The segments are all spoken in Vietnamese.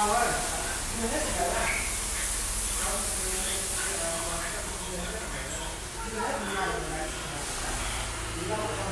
Thank you.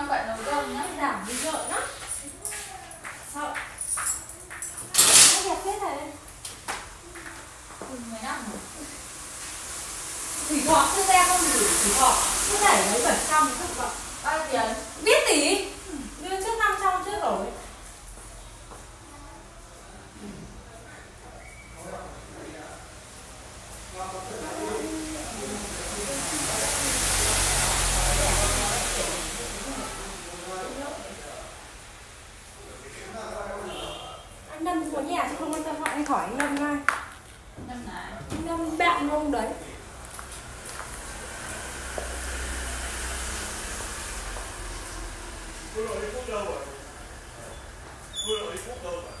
con quậy đầu con nó giảm đi sợ lắm sợ. Nó đẹp thế này. Cùng năm rồi thủy thọ cứ ra con thủy thọ. Cứ đẩy mấy bẩn xong không bao tiền? Biết gì nhà chứ không quan tâm họ anh hỏi anh Lâm ngay năm này anh Lâm bạn ông đấy Vừa rồi đi phút đâu rồi? Vừa rồi đi phút đâu rồi? Không.